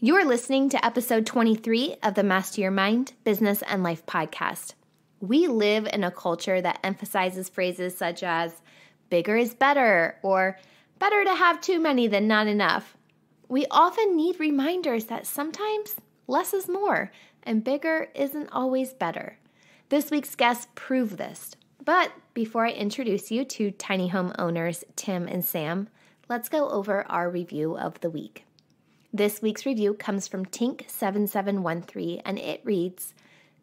You're listening to episode 23 of the Master Your Mind, Business, and Life podcast. We live in a culture that emphasizes phrases such as bigger is better or better to have too many than not enough. We often need reminders that sometimes less is more and bigger isn't always better. This week's guests prove this. But before I introduce you to tiny home owners Tim and Sam, let's go over our review of the week. This week's review comes from Tink7713 and it reads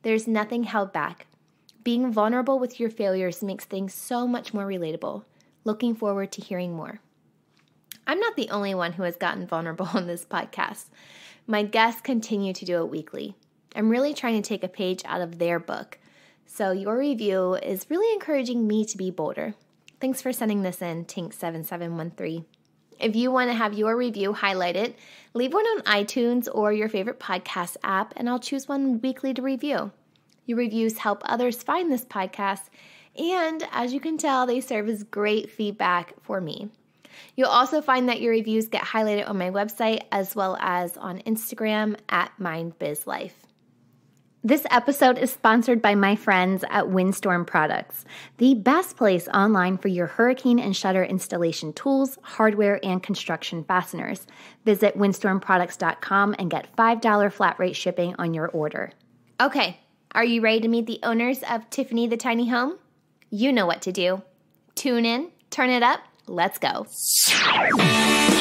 There's nothing held back. Being vulnerable with your failures makes things so much more relatable. Looking forward to hearing more. I'm not the only one who has gotten vulnerable on this podcast. My guests continue to do it weekly. I'm really trying to take a page out of their book. So, your review is really encouraging me to be bolder. Thanks for sending this in, Tink7713. If you want to have your review highlighted, leave one on iTunes or your favorite podcast app, and I'll choose one weekly to review. Your reviews help others find this podcast, and as you can tell, they serve as great feedback for me. You'll also find that your reviews get highlighted on my website as well as on Instagram at MindBizLife. This episode is sponsored by my friends at Windstorm Products, the best place online for your hurricane and shutter installation tools, hardware, and construction fasteners. Visit windstormproducts.com and get $5 flat rate shipping on your order. Okay, are you ready to meet the owners of Tiffany the Tiny Home? You know what to do. Tune in, turn it up, let's go.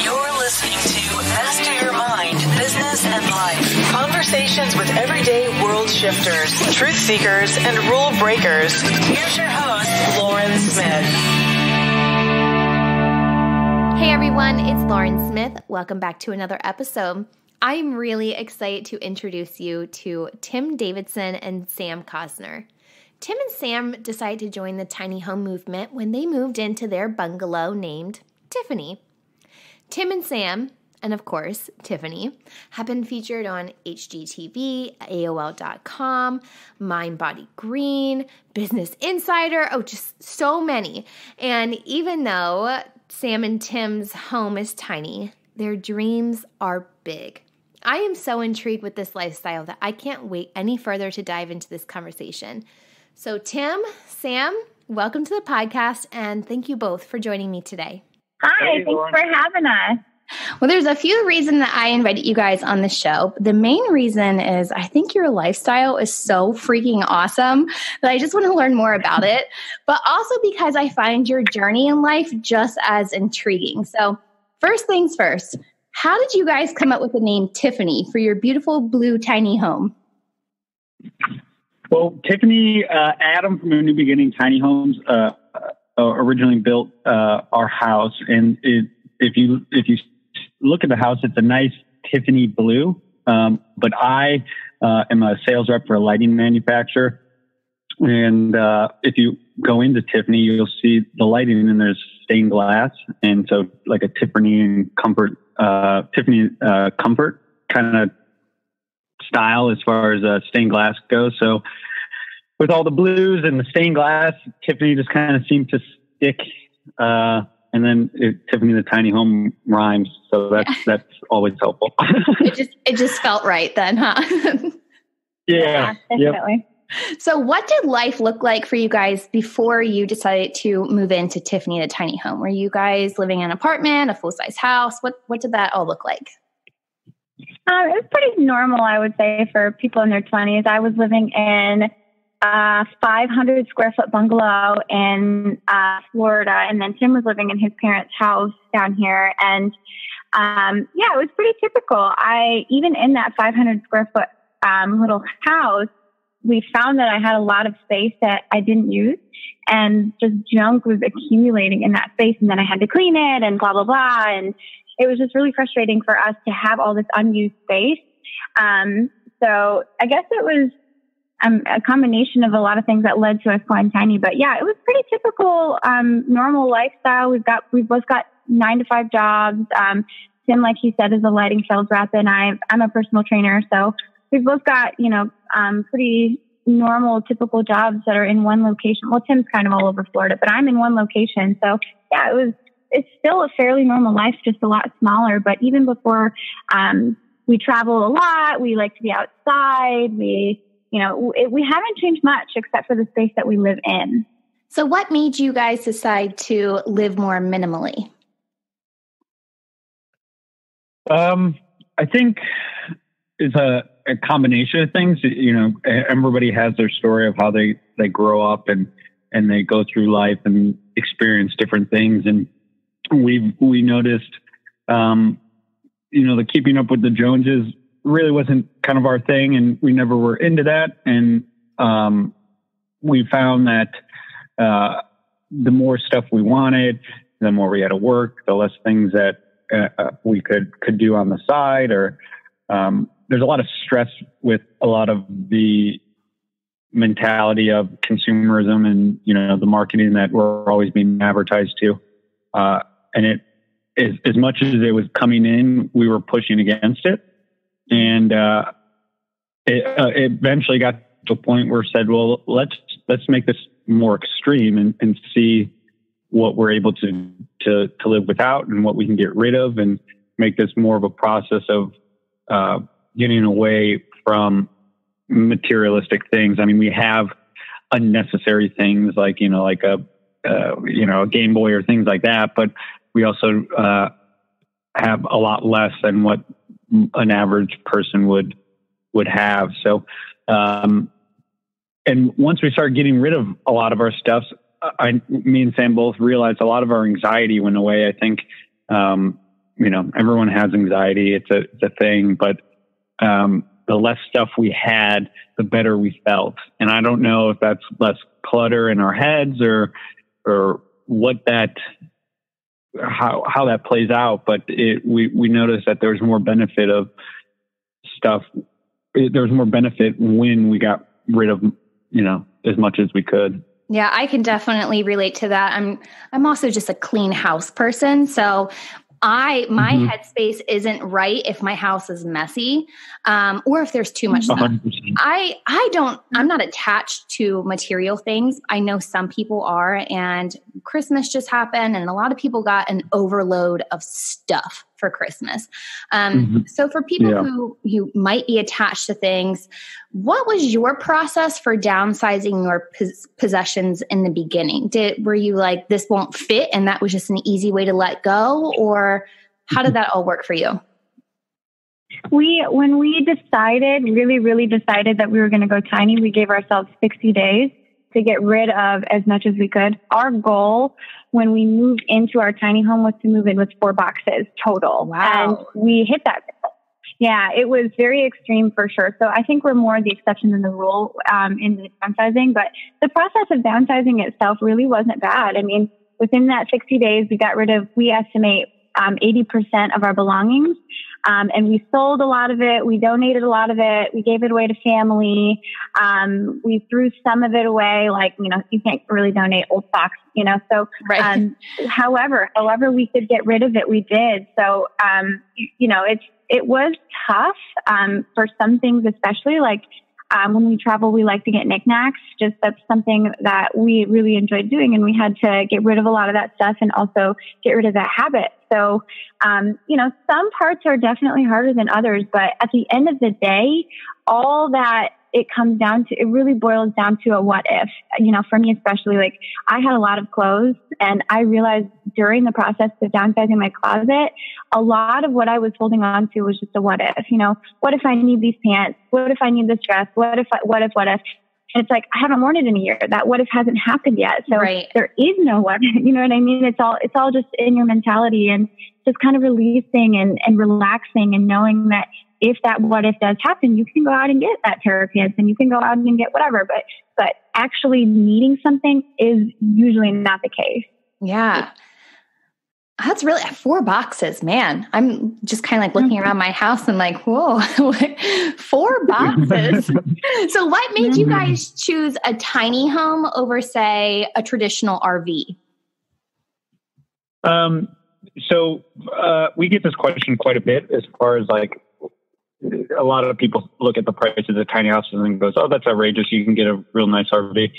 You're listening to Master Your Mind, Business and Life. Conversations with everyday world shifters, truth seekers, and rule breakers. Here's your host, Lauren Smith. Hey everyone, it's Lauren Smith. Welcome back to another episode. I'm really excited to introduce you to Tim Davidson and Sam Cosner. Tim and Sam decided to join the tiny home movement when they moved into their bungalow named Tiffany. Tim and Sam, and of course, Tiffany, have been featured on HGTV, AOL.com, Mind Body Green, Business Insider, oh, just so many. And even though Sam and Tim's home is tiny, their dreams are big. I am so intrigued with this lifestyle that I can't wait any further to dive into this conversation. So, Tim, Sam, welcome to the podcast, and thank you both for joining me today. Hi, hey, thanks Lauren. for having us. Well, there's a few reasons that I invited you guys on the show. The main reason is I think your lifestyle is so freaking awesome that I just want to learn more about it, but also because I find your journey in life just as intriguing. So, first things first, how did you guys come up with the name Tiffany for your beautiful blue tiny home? Well, Tiffany uh, Adam from a New Beginning Tiny Homes uh, uh, originally built uh, our house, and it, if you if you look at the house, it's a nice Tiffany blue. Um, but I uh, am a sales rep for a lighting manufacturer, and uh, if you go into Tiffany, you'll see the lighting, and there's stained glass, and so like a Tiffany and comfort, uh, Tiffany uh, comfort kind of style as far as uh, stained glass goes. So with all the blues and the stained glass, Tiffany just kind of seemed to stick. Uh, and then it, Tiffany the tiny home rhymes, so that's yeah. that's always helpful. it just it just felt right then, huh? yeah, yeah definitely. Yep. So, what did life look like for you guys before you decided to move into Tiffany the tiny home? Were you guys living in an apartment, a full size house? What what did that all look like? Um, it was pretty normal, I would say, for people in their twenties. I was living in a 500 square foot bungalow in uh, Florida, and then Tim was living in his parents' house down here. And um, yeah, it was pretty typical. I even in that 500 square foot um, little house, we found that I had a lot of space that I didn't use, and just junk was accumulating in that space, and then I had to clean it, and blah blah blah, and it was just really frustrating for us to have all this unused space. Um, so I guess it was um, a combination of a lot of things that led to us going tiny. But yeah, it was pretty typical, um, normal lifestyle. We've got, we've both got nine to five jobs. Um, Tim, like he said, is a lighting sales rep and I, I'm a personal trainer. So we've both got, you know, um, pretty normal, typical jobs that are in one location. Well, Tim's kind of all over Florida, but I'm in one location. So yeah, it was, it's still a fairly normal life, just a lot smaller. But even before, um, we travel a lot. We like to be outside. We, you know, we haven't changed much except for the space that we live in. So, what made you guys decide to live more minimally? Um, I think it's a, a combination of things. You know, everybody has their story of how they, they grow up and, and they go through life and experience different things. And we we noticed, um, you know, the keeping up with the Joneses really wasn't kind of our thing, and we never were into that. And um, we found that uh, the more stuff we wanted, the more we had to work, the less things that uh, uh, we could could do on the side, or um, there's a lot of stress with a lot of the mentality of consumerism and you know the marketing that we're always being advertised to. Uh, and it as, as much as it was coming in, we were pushing against it, and uh, it, uh, it, eventually got to a point where said, "Well, let's let's make this more extreme and, and see what we're able to to to live without and what we can get rid of, and make this more of a process of uh, getting away from materialistic things. I mean, we have unnecessary things like you know, like a uh, you know, a Game Boy or things like that, but we also uh, have a lot less than what an average person would would have. So, um, and once we started getting rid of a lot of our stuff, I, me and Sam both realized a lot of our anxiety went away. I think, um, you know, everyone has anxiety; it's a it's a thing, but um, the less stuff we had, the better we felt. And I don't know if that's less clutter in our heads or or what that how how that plays out, but it, we we noticed that there was more benefit of stuff. There was more benefit when we got rid of you know as much as we could. Yeah, I can definitely relate to that. I'm I'm also just a clean house person, so I my mm-hmm. headspace isn't right if my house is messy, um, or if there's too much stuff. I I don't. I'm not attached to material things. I know some people are, and Christmas just happened, and a lot of people got an overload of stuff for Christmas. Um, mm-hmm. So for people yeah. who who might be attached to things, what was your process for downsizing your pos- possessions in the beginning? Did were you like this won't fit, and that was just an easy way to let go, or how did that all work for you? We when we decided, really, really decided that we were going to go tiny, we gave ourselves 60 days to get rid of as much as we could. Our goal when we moved into our tiny home was to move in with four boxes total. Wow. And we hit that. Yeah, it was very extreme for sure. So I think we're more the exception than the rule um, in the downsizing. But the process of downsizing itself really wasn't bad. I mean, within that 60 days, we got rid of, we estimate um, 80% of our belongings. Um, and we sold a lot of it. We donated a lot of it. We gave it away to family. Um, we threw some of it away. Like, you know, you can't really donate old socks, you know, so, right. um, however, however we could get rid of it, we did. So, um, you know, it's, it was tough, um, for some things, especially like, um, when we travel, we like to get knickknacks. Just that's something that we really enjoyed doing, and we had to get rid of a lot of that stuff and also get rid of that habit. So, um, you know, some parts are definitely harder than others, but at the end of the day, all that it comes down to, it really boils down to a what if. You know, for me especially, like I had a lot of clothes and I realized during the process of downsizing my closet, a lot of what I was holding on to was just a what if. You know, what if I need these pants? What if I need this dress? What if, I, what if, what if? And it's like I haven't worn it in a year. That what if hasn't happened yet. So right. there is no what. You know what I mean? It's all it's all just in your mentality and just kind of releasing and, and relaxing and knowing that if that what if does happen, you can go out and get that pants and you can go out and get whatever. But but actually needing something is usually not the case. Yeah. That's really four boxes, man. I'm just kind of like looking mm-hmm. around my house and like, whoa, four boxes. so, what made you mm-hmm. guys choose a tiny home over, say, a traditional RV? Um, so uh, we get this question quite a bit as far as like a lot of people look at the prices of tiny houses and goes, "Oh, that's outrageous! You can get a real nice RV."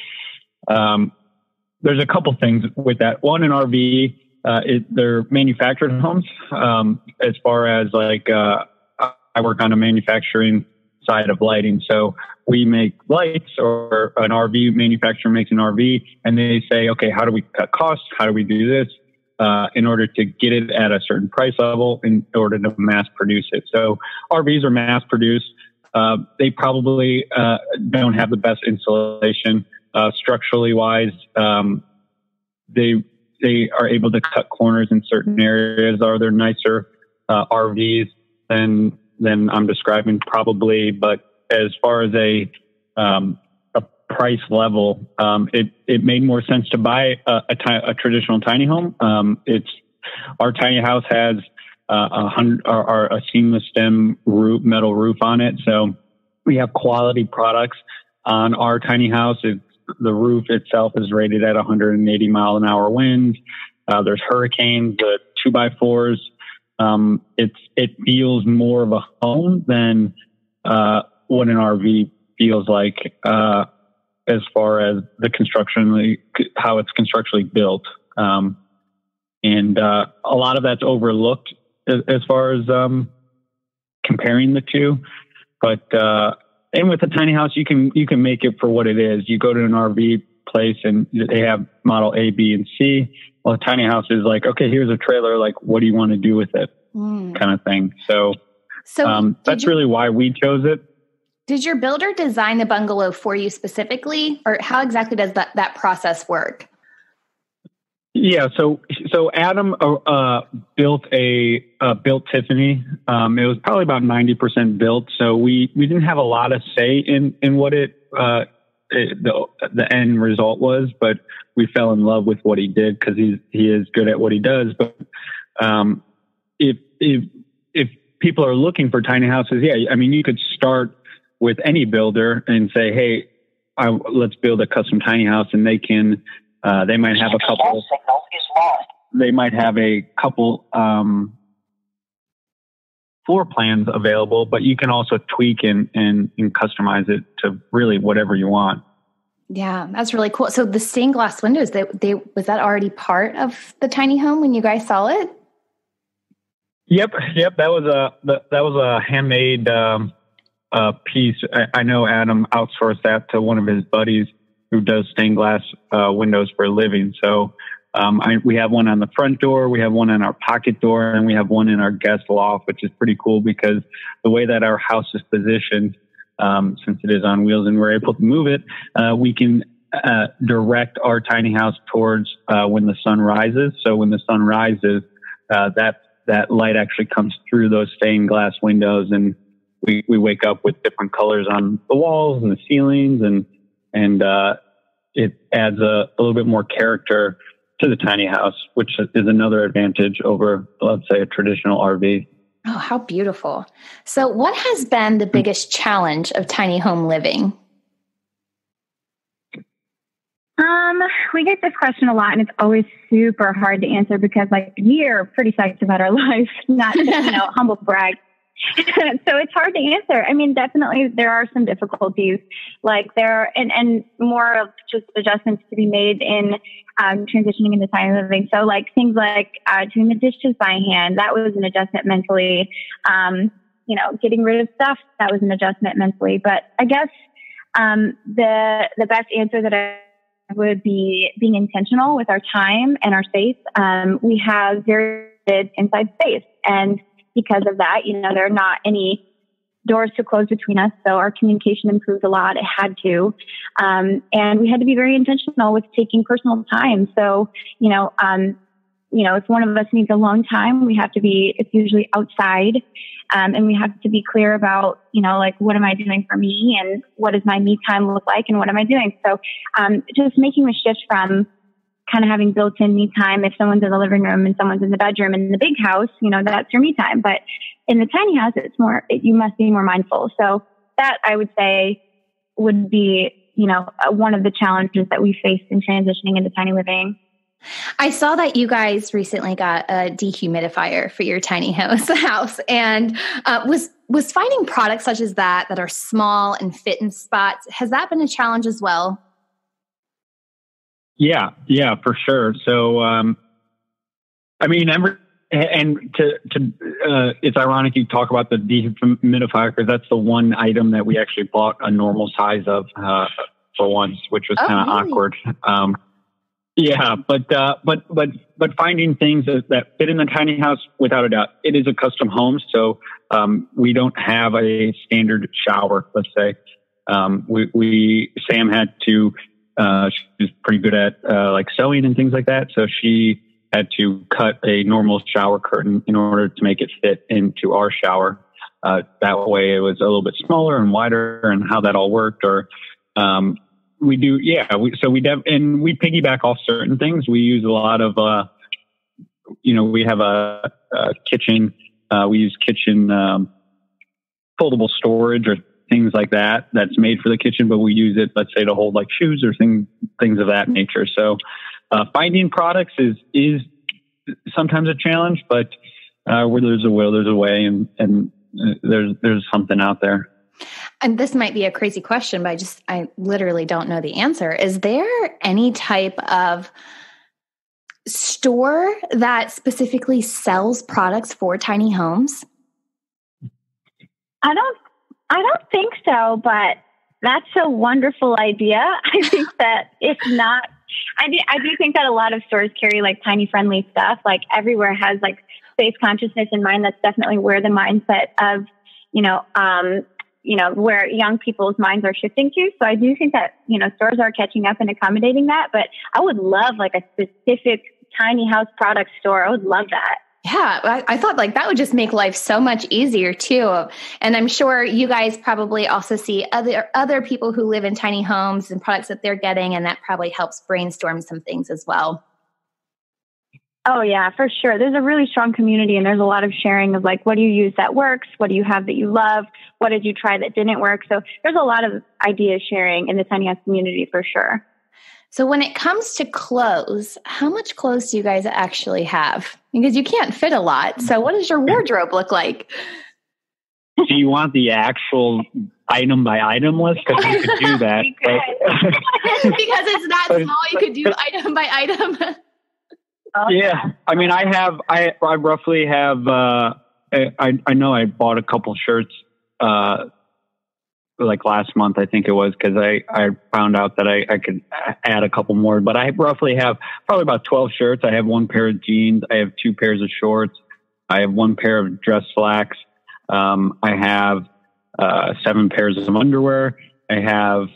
Um, there's a couple things with that. One, an RV, uh, it, they're manufactured homes. Um, as far as like uh, I work on a manufacturing side of lighting. So we make lights or an RV manufacturer makes an RV and they say, okay, how do we cut costs? How do we do this? Uh, in order to get it at a certain price level in order to mass produce it. So RVs are mass produced. Uh, they probably uh, don't have the best insulation uh, structurally wise. Um, they they are able to cut corners in certain areas. Are there nicer uh, RVs than than I'm describing? Probably, but as far as a um, a price level, um, it it made more sense to buy a, a, a traditional tiny home. Um, it's our tiny house has uh, a hundred or, a seamless stem roof, metal roof on it, so we have quality products on our tiny house. It's the roof itself is rated at 180 mile an hour winds. Uh, there's hurricanes, the two by fours. Um, it's it feels more of a home than uh, what an RV feels like uh, as far as the construction, how it's constructionally built. Um, and uh, a lot of that's overlooked as, as far as um, comparing the two. But uh, and with a tiny house, you can you can make it for what it is. You go to an RV place and they have model A, B, and C. Well, a tiny house is like, okay, here's a trailer. Like, what do you want to do with it? Mm. Kind of thing. So, so um, that's you, really why we chose it. Did your builder design the bungalow for you specifically, or how exactly does that that process work? Yeah, so so Adam uh, uh, built a uh, built Tiffany. Um, it was probably about ninety percent built, so we we didn't have a lot of say in in what it, uh, it the the end result was, but we fell in love with what he did because he's he is good at what he does. But um, if if if people are looking for tiny houses, yeah, I mean you could start with any builder and say, hey, I, let's build a custom tiny house, and they can uh, they might have a couple. They might have a couple um, floor plans available, but you can also tweak and, and, and customize it to really whatever you want. Yeah, that's really cool. So the stained glass windows, they, they was that already part of the tiny home when you guys saw it? Yep, yep. That was a that, that was a handmade um, uh, piece. I, I, know Adam outsourced that to one of his buddies, who does stained glass uh, windows for a living. So um, I, we have one on the front door, we have one on our pocket door, and we have one in our guest loft, which is pretty cool because the way that our house is positioned, um, since it is on wheels and we're able to move it, uh, we can uh, direct our tiny house towards uh, when the sun rises. So when the sun rises, uh, that that light actually comes through those stained glass windows, and we we wake up with different colors on the walls and the ceilings and and uh, it adds a, a, little bit more character to the tiny house, which is another advantage over, let's say, a traditional RV. Oh, how beautiful! So, what has been the biggest challenge of tiny home living? Um, we get this question a lot, and it's always super hard to answer because, like, we are pretty psyched about our lives, not just, you know, humble brag. so it's hard to answer. I mean, definitely there are some difficulties, like there and and more of just adjustments to be made in um, transitioning into tiny living. So like things like uh, doing the dishes by hand, that was an adjustment mentally. Um, you know, getting rid of stuff, that was an adjustment mentally. But I guess um, the the best answer that I would be being intentional with our time and our space. Um, we have very good inside space and because of that. You know, there are not any doors to close between us. So our communication improved a lot. It had to. Um, and we had to be very intentional with taking personal time. So, you know, um, you know, if one of us needs alone time, we have to be, it's usually outside. Um, and we have to be clear about, you know, like, what am I doing for me and what does my me time look like and what am I doing? So, um, just making the shift from, kind of having built in me time. If someone's in the living room and someone's in the bedroom in the big house, you know, that's your me time. But in the tiny house, it's more, it, you must be more mindful. So that I would say would be, you know, uh, one of the challenges that we faced in transitioning into tiny living. I saw that you guys recently got a dehumidifier for your tiny house house, and uh, was was finding products such as that that are small and fit in spots. Has that been a challenge as well? Yeah, yeah, for sure. So, um, I mean, every and to to uh, it's ironic you talk about the dehumidifier because that's the one item that we actually bought a normal size of uh, for once, which was Oh, kind of really? awkward. Um, yeah, but uh, but but but finding things that, that fit in the tiny house, without a doubt, it is a custom home, so um, we don't have a standard shower. Let's say um, we, we Sam had to. Uh, she's pretty good at uh, like sewing and things like that, so she had to cut a normal shower curtain in order to make it fit into our shower. Uh, that way, it was a little bit smaller and wider, and how that all worked. Or um, we do, yeah. We, so we dev- and we piggyback off certain things. We use a lot of, uh, you know, we have a, a kitchen. Uh, we use kitchen um, foldable storage or things like that. That's made for the kitchen, but we use it, let's say, to hold like shoes or things things of that nature. So uh, finding products is is sometimes a challenge, but uh, where there's a will, there's a way, and and uh, there's there's something out there. And this might be a crazy question, but I just, I literally don't know the answer. Is there any type of store that specifically sells products for tiny homes? I don't I don't think so, but that's a wonderful idea. I think that if not I do, I do think that a lot of stores carry like tiny friendly stuff. Like everywhere has like space consciousness in mind. That's definitely where the mindset of, you know, um, you know, where young people's minds are shifting to. So I do think that, you know, stores are catching up and accommodating that. But I would love like a specific tiny house product store. I would love that. Yeah, I, I thought like that would just make life so much easier too. And I'm sure you guys probably also see other other people who live in tiny homes and products that they're getting, and that probably helps brainstorm some things as well. Oh yeah, for sure. There's a really strong community and there's a lot of sharing of like, what do you use that works? What do you have that you love? What did you try that didn't work? So there's a lot of idea sharing in the tiny house community for sure. So when it comes to clothes, how much clothes do you guys actually have? Because you can't fit a lot. So what does your wardrobe look like? do you want the actual item by item list? Because you could do that. Could. but- because it's that small, you could do item by item. Oh, yeah, I mean, I have, I, I roughly have, uh, I, I know I bought a couple shirts, uh, like last month, I think it was, because I, I found out that I, I could add a couple more, but I roughly have probably about 12 shirts. I have one pair of jeans. I have two pairs of shorts. I have one pair of dress slacks. Um, I have, uh, seven pairs of underwear. I have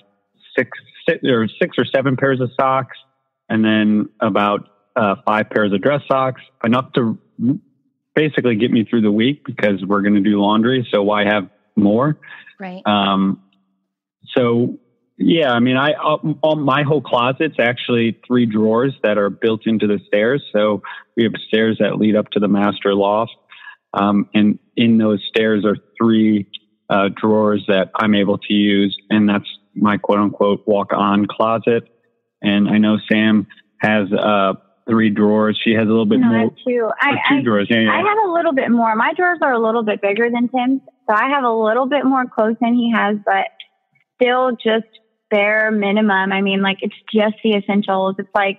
six, six or six or seven pairs of socks and then about uh, five pairs of dress socks, enough to basically get me through the week because we're going to do laundry. So why have more? right. Um, so yeah, I mean, I all, all my whole closet's actually three drawers that are built into the stairs. So we have stairs that lead up to the master loft, um, and in those stairs are three uh, drawers that I'm able to use, and that's my quote unquote walk on closet. And I know Sam has uh, three drawers. She has a little bit No, I more. have two. I, two I, drawers. Yeah, yeah. I have a little bit more. My drawers are a little bit bigger than Tim's, so I have a little bit more clothes than he has, but still just bare minimum. I mean, like it's just the essentials. It's like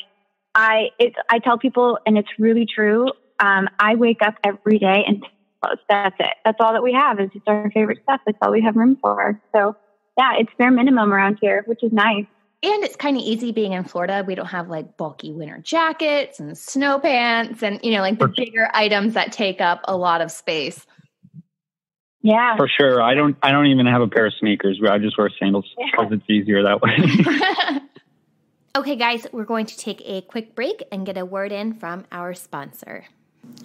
I it's I tell people, and it's really true. Um, I wake up every day and clothes. That's it. That's all that we have. Is just our favorite stuff. That's all we have room for. So yeah, it's bare minimum around here, which is nice. And it's kind of easy being in Florida. We don't have like bulky winter jackets and snow pants and, you know, like the bigger items that take up a lot of space. Yeah. For sure. I don't. I don't even have a pair of sneakers. I just wear sandals because it's easier that way. okay, guys, we're going to take a quick break and get a word in from our sponsor.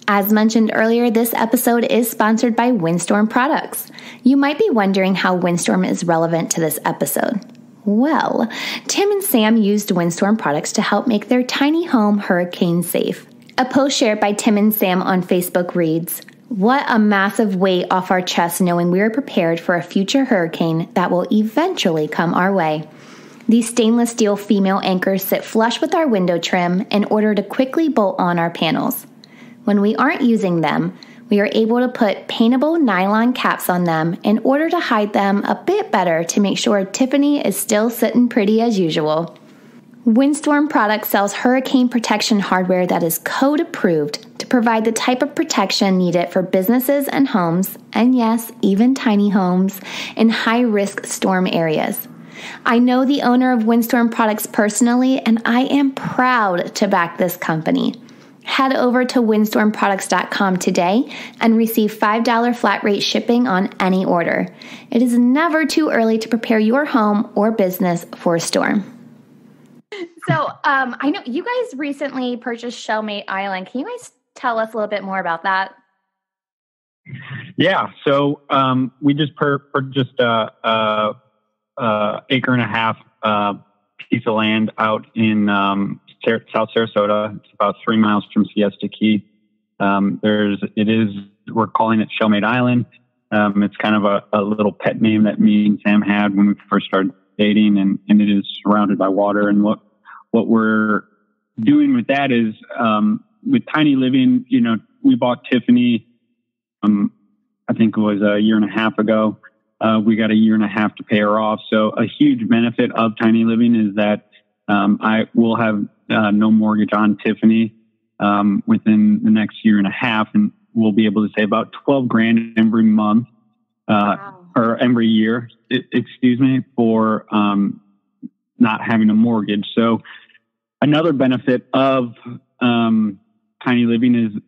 As mentioned earlier, this episode is sponsored by Windstorm Products. You might be wondering how Windstorm is relevant to this episode. Well, Tim and Sam used Windstorm products to help make their tiny home hurricane safe. A post shared by Tim and Sam on Facebook reads, What a massive weight off our chest knowing we are prepared for a future hurricane that will eventually come our way. These stainless steel female anchors sit flush with our window trim in order to quickly bolt on our panels. When we aren't using them, we are able to put paintable nylon caps on them in order to hide them a bit better to make sure Tiffany is still sitting pretty as usual. Windstorm Products sells hurricane protection hardware that is code approved to provide the type of protection needed for businesses and homes, and yes, even tiny homes, in high risk storm areas. I know the owner of Windstorm Products personally, and I am proud to back this company. Head over to windstormproducts.com today and receive $5 flat rate shipping on any order. It is never too early to prepare your home or business for a storm. So, um, I know you guys recently purchased Shellmate Island. Can you guys tell us a little bit more about that? Yeah, so um, we just purchased a, a, a, acre and a half uh, piece of land out in um, South Sarasota. It's about three miles from Siesta Key. Um, there's it is we're calling it Shellmate Island. Um, it's kind of a, a, little pet name that me and Sam had when we first started dating, and, and it is surrounded by water. And what what we're doing with that is um, with Tiny Living, you know, we bought Tiffany, um, I think it was a year and a half ago. Uh, we got a year and a half to pay her off. So a huge benefit of Tiny Living is that um, I will have uh, no mortgage on Tiffany um, within the next year and a half, and we'll be able to save about twelve grand every month uh, wow. or every year. excuse me for um, not having a mortgage. So another benefit of um, tiny living is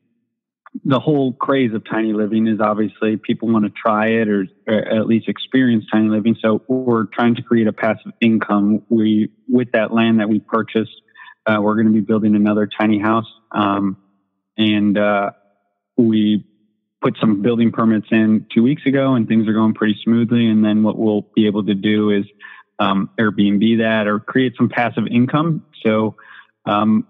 the whole craze of tiny living is obviously people want to try it or, or, at least experience tiny living. So we're trying to create a passive income. We with that land that we purchased, uh, we're going to be building another tiny house, um, and uh, we put some building permits in two weeks ago, and things are going pretty smoothly. And then what we'll be able to do is um, Airbnb that or create some passive income. So um,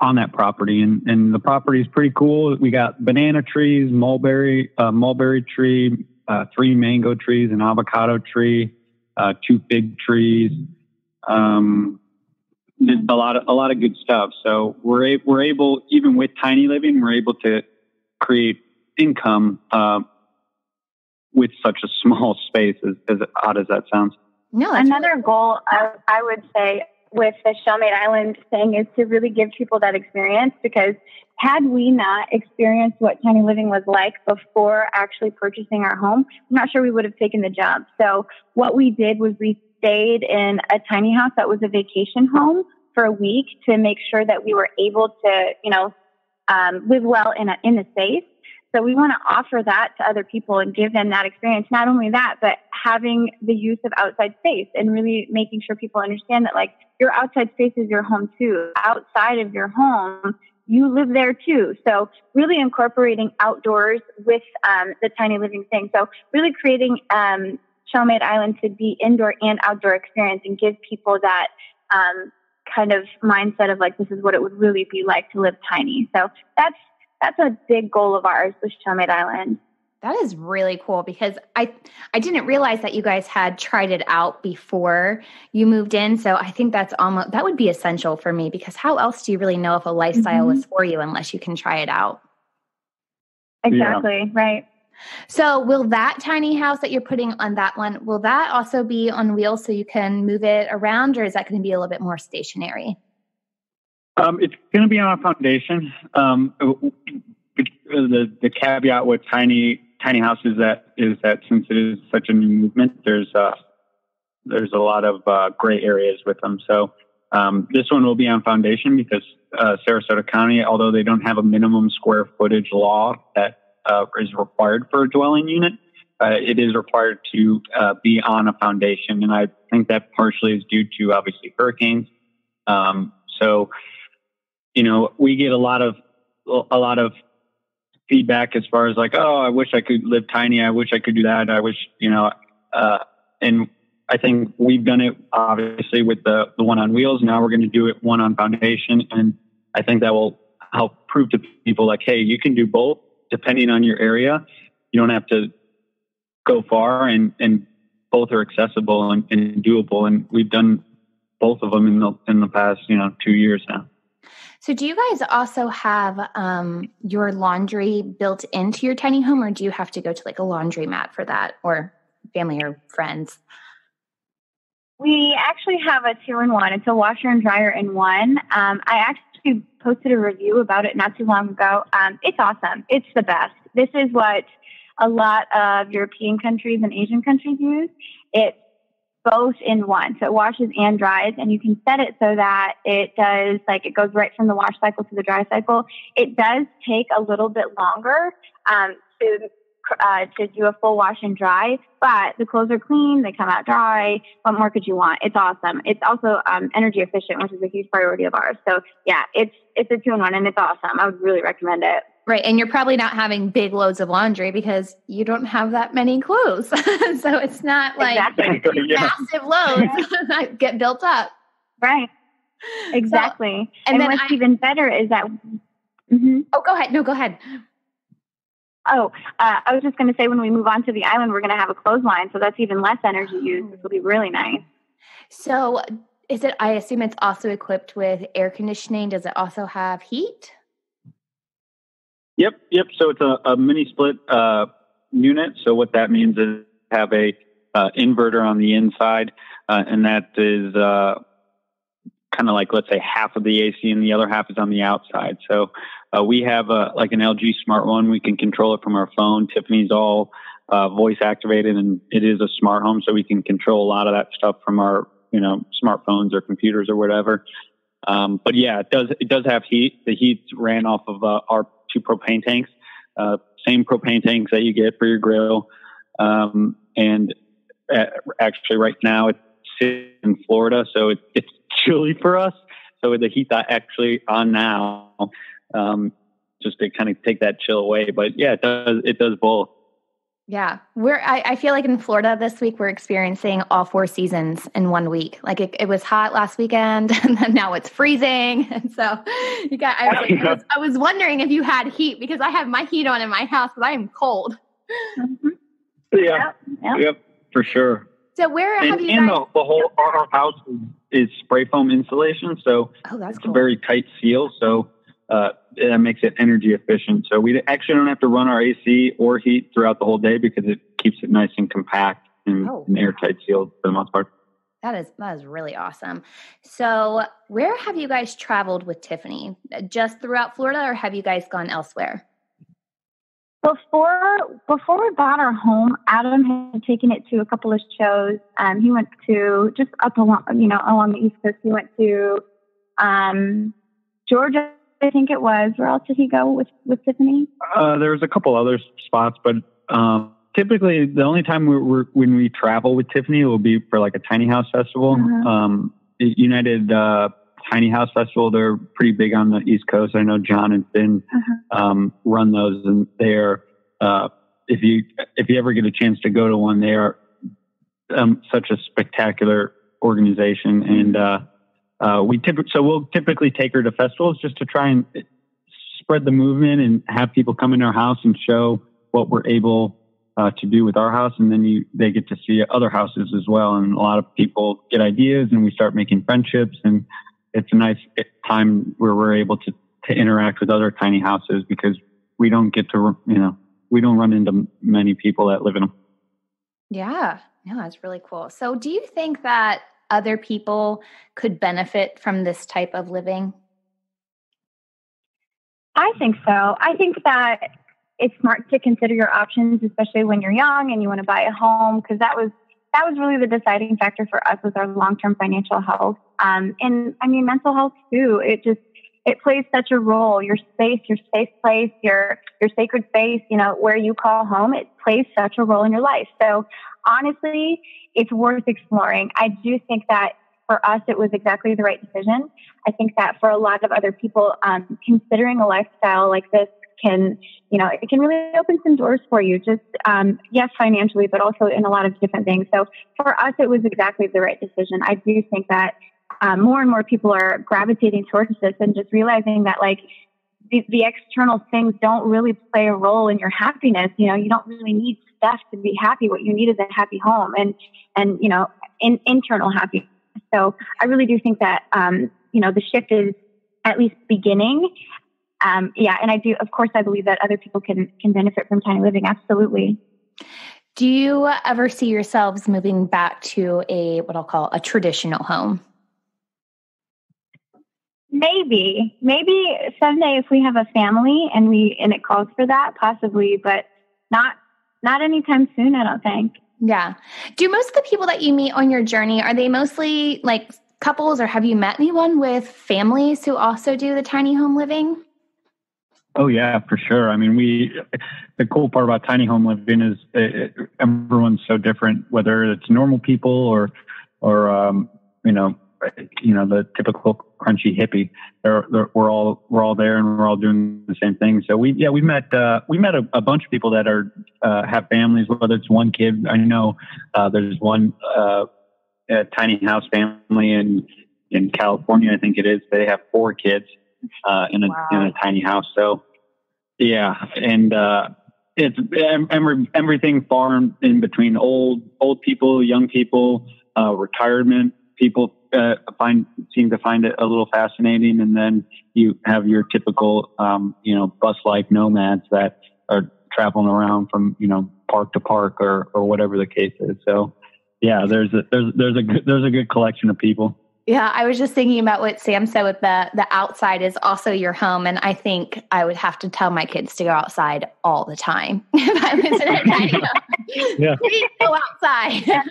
on that property, and, and the property is pretty cool. We got banana trees, mulberry uh, mulberry tree, uh, three mango trees, an avocado tree, uh, two fig trees. Um, a lot of a lot of good stuff. So we're a, we're able even with tiny living, we're able to create income uh, with such a small space, as, as odd as that sounds. No, another really goal I, I would say with the Shellmate Island thing is to really give people that experience because had we not experienced what tiny living was like before actually purchasing our home, I'm not sure we would have taken the job. So what we did was we stayed in a tiny house that was a vacation home for a week to make sure that we were able to, you know, um, live well in a in a space so we want to offer that to other people and give them that experience. Not only that, but having the use of outside space and really making sure people understand that like your outside space is your home too. Outside of your home, you live there too. So really incorporating outdoors with um, the tiny living thing. So really creating um, Shellmate Island to be indoor and outdoor experience and give people that um, kind of mindset of like this is what it would really be like to live tiny. So that's that's a big goal of ours with Shellmate Island. That is really cool because I I didn't realize that you guys had tried it out before you moved in. So I think that's almost that would be essential for me because how else do you really know if a lifestyle mm-hmm. is for you unless you can try it out? Exactly, yeah. right. So will that tiny house that you're putting on that one, will that also be on wheels so you can move it around or is that going to be a little bit more stationary? Um, it's going to be on a foundation. Um, the the caveat with tiny tiny houses that is that since it is such a new movement, there's uh, there's a lot of uh, gray areas with them. So um, this one will be on foundation because uh, Sarasota County, although they don't have a minimum square footage law that uh, is required for a dwelling unit, uh, it is required to be on a foundation, and I think that partially is due to obviously hurricanes. Um, so you know, we get a lot of a lot of feedback as far as like, oh, I wish I could live tiny. I wish I could do that. I wish, you know, uh, and I think we've done it obviously with the the one on wheels. Now we're going to do it one on foundation, and I think that will help prove to people like, hey, you can do both depending on your area. You don't have to go far, and and both are accessible and, and doable. And we've done both of them in the in the past, you know, two years now. So, do you guys also have um, your laundry built into your tiny home, or do you have to go to like a laundromat for that, or family or friends? We actually have a two in one. It's a washer and dryer in one. Um, I actually posted a review about it not too long ago. Um, it's awesome. It's the best. This is what a lot of European countries and Asian countries use. It's both in one. So it washes and dries and you can set it so that it does like it goes right from the wash cycle to the dry cycle. It does take a little bit longer um, to uh, to do a full wash and dry, but the clothes are clean, they come out dry. What more could you want? It's awesome. It's also um, energy efficient, which is a huge priority of ours. So yeah, it's it's a two in one, and it's awesome. I would really recommend it. Right, and you're probably not having big loads of laundry because you don't have that many clothes, so it's not like exactly. massive loads get built up. Right. Exactly. So, and, and what's I, even better is that. Mm-hmm. Oh, go ahead. No, go ahead. Oh, uh, I was just going to say when we move on to the island, we're going to have a clothesline, so that's even less energy used. This will be really nice. So, is it? I assume it's also equipped with air conditioning. Does it also have heat? Yep, yep. So it's a, a mini split uh, unit. So what that means is have a uh, inverter on the inside, uh, and that is uh, kind of like let's say half of the AC, and the other half is on the outside. So uh, we have a, like an LG Smart One. We can control it from our phone. Tiffany's all uh, voice activated, and it is a smart home, so we can control a lot of that stuff from our you know smartphones or computers or whatever. Um, but yeah, it does it does have heat. The heat ran off of uh, our two propane tanks, uh, same propane tanks that you get for your grill. Um, and actually, right now it's in Florida, so it, it's chilly for us. So the heat heat's actually on now um, just to kind of take that chill away. But yeah, it does it does both. Yeah, we're. I, I, feel like in Florida this week we're experiencing all four seasons in one week. Like it, it was hot last weekend, and then now it's freezing. And so you got. I was, I, was, I was wondering if you had heat because I have my heat on in my house, but I am cold. Mm-hmm. Yeah, yeah, yep, for sure. So where and, have you? And guys- the, the whole our house is, is spray foam insulation, so oh, that's it's cool. a very tight seal. So uh, that makes it energy efficient. So we actually don't have to run our AC or heat throughout the whole day because it keeps it nice and compact and, oh, and airtight sealed for the most part. That is that is really awesome. So, where have you guys traveled with Tiffany? Just throughout Florida, or have you guys gone elsewhere? Before before we bought our home, Adam had taken it to a couple of shows. Um, he went to just up along you know along the East Coast. He went to um, Georgia I think it was. Where else did he go with with Tiffany? Uh, there's a couple other spots, but um, typically the only time we're, we're, when we travel with Tiffany will be for like a tiny house festival. Uh-huh. Um, United uh, Tiny House Festival. They're pretty big on the East Coast. I know John and Finn uh-huh. um, run those, and they're uh, if you if you ever get a chance to go to one, they are um, such a spectacular organization and. Uh, uh, we typically so we'll typically take her to festivals just to try and spread the movement and have people come in our house and show what we're able uh, to do with our house, and then you they get to see other houses as well, and a lot of people get ideas, and we start making friendships, and it's a nice time where we're able to to interact with other tiny houses because we don't get to you know we don't run into many people that live in them. Yeah, no, that's really cool. So, do you think that other people could benefit from this type of living? I think so. I think that it's smart to consider your options, especially when you're young and you want to buy a home, because that was that was really the deciding factor for us with our long-term financial health. Um, and I mean, mental health too. It just it plays such a role. Your space, your safe place, your your sacred space, you know, where you call home, it plays such a role in your life. So honestly, it's worth exploring. I do think that for us, it was exactly the right decision. I think that for a lot of other people, um, considering a lifestyle like this can, you know, it can really open some doors for you. Just um, yes, financially, but also in a lot of different things. So for us, it was exactly the right decision. I do think that um, more and more people are gravitating towards this and just realizing that like the, the external things don't really play a role in your happiness. You know, you don't really need stuff to be happy. What you need is a happy home and, and, you know, in, internal happiness. So I really do think that, um, you know, the shift is at least beginning. Um, yeah. And I do, of course, I believe that other people can, can benefit from tiny living. Absolutely. Do you ever see yourselves moving back to a what I'll call a traditional home? Maybe, maybe someday if we have a family and we and it calls for that, possibly, but not not anytime soon. I don't think. Yeah. Do most of the people that you meet on your journey are they mostly like couples, or have you met anyone with families who also do the tiny home living? Oh yeah, for sure. I mean, we the cool part about tiny home living is it, it, everyone's so different. Whether it's normal people or or um, you know you know the typical crunchy hippie. They're, they're, we're all we're all there and we're all doing the same thing. So we yeah we met uh, we met a, a, bunch of people that are uh, have families. Whether it's one kid, I know uh, there's one uh, tiny house family in in California. I think it is. They have four kids uh, in a wow. in a tiny house. So yeah, and uh, it's every, everything far in between old old people, young people, uh, retirement people uh, find seem to find it a little fascinating, and then you have your typical um, you know bus like nomads that are traveling around from you know park to park or or whatever the case is. So yeah, there's a there's there's a good, there's a good collection of people. Yeah, I was just thinking about what Sam said with the the outside is also your home, and I think I would have to tell my kids to go outside all the time if I was in a tiny home. Yeah, please go outside.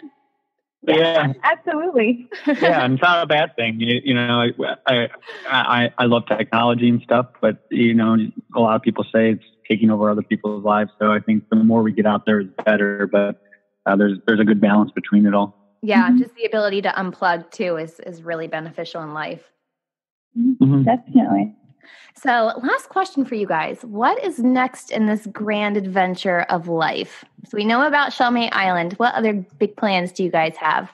Yeah, absolutely. yeah, and it's not a bad thing. You, you know, I, I I love technology and stuff, but you know, a lot of people say it's taking over other people's lives. So I think the more we get out there, is better. But uh, there's there's a good balance between it all. Yeah, mm-hmm. just the ability to unplug too is is really beneficial in life. Mm-hmm. Definitely. So, last question for you guys. What is next in this grand adventure of life? So, we know about Chalmette Island. What other big plans do you guys have?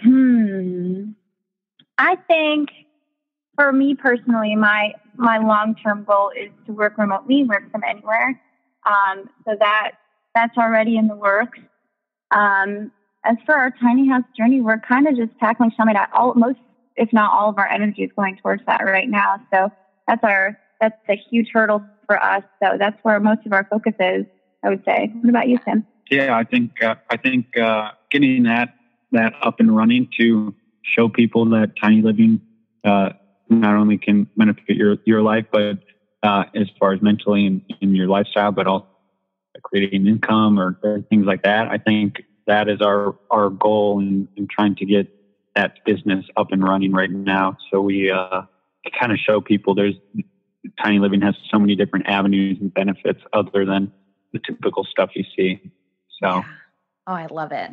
Hmm. I think for me personally, my my long term goal is to work remotely, work from anywhere. Um, so that that's already in the works. Um, as for our tiny house journey, we're kind of just tackling Chalmette. All most, if not all, of our energy is going towards that right now. So that's our that's a huge hurdle for us. So that's where most of our focus is. I would say. What about you, Tim? Yeah, I think uh, I think uh, getting that that up and running to show people that tiny living uh, not only can benefit your your life, but uh, as far as mentally and in your lifestyle, but also creating income or, or, things like that. I think that is our, our goal in, in, trying to get that business up and running right now. So we uh, kind of show people there's tiny living has so many different avenues and benefits other than the typical stuff you see. So. Oh, I love it.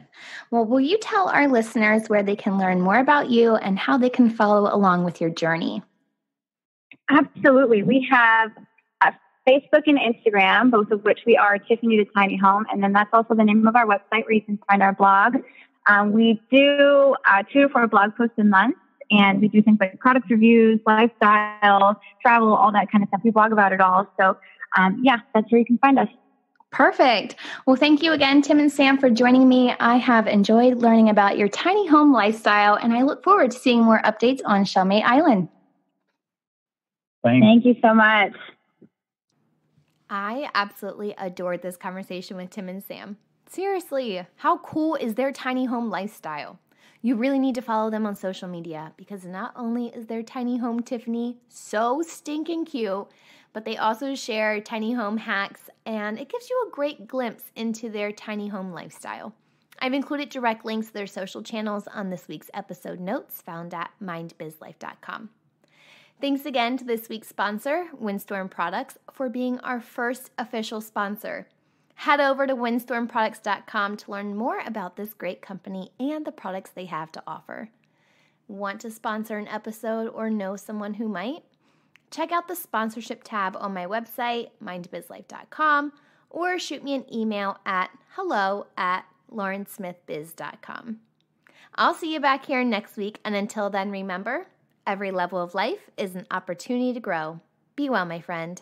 Well, will you tell our listeners where they can learn more about you and how they can follow along with your journey? Absolutely. We have Facebook and Instagram, both of which we are Tiffany the Tiny Home. And then that's also the name of our website where you can find our blog. Um, we do uh, two to four blog posts a month, and we do things like product reviews, lifestyle, travel, all that kind of stuff. We blog about it all. So, um, yeah, that's where you can find us. Perfect. Well, thank you again, Tim and Sam, for joining me. I have enjoyed learning about your tiny home lifestyle, and I look forward to seeing more updates on Chalmette Island. Thanks. Thank you so much. I absolutely adored this conversation with Tim and Sam. Seriously, how cool is their tiny home lifestyle? You really need to follow them on social media because not only is their tiny home Tiffany so stinking cute, but they also share tiny home hacks and it gives you a great glimpse into their tiny home lifestyle. I've included direct links to their social channels on this week's episode notes found at mindbizlife.com. Thanks again to this week's sponsor, Windstorm Products, for being our first official sponsor. Head over to windstormproducts.com to learn more about this great company and the products they have to offer. Want to sponsor an episode or know someone who might? Check out the sponsorship tab on my website, mindbizlife.com, or shoot me an email at hello at laurensmithbiz.com. I'll see you back here next week, and until then, remember Every level of life is an opportunity to grow. Be well, my friend.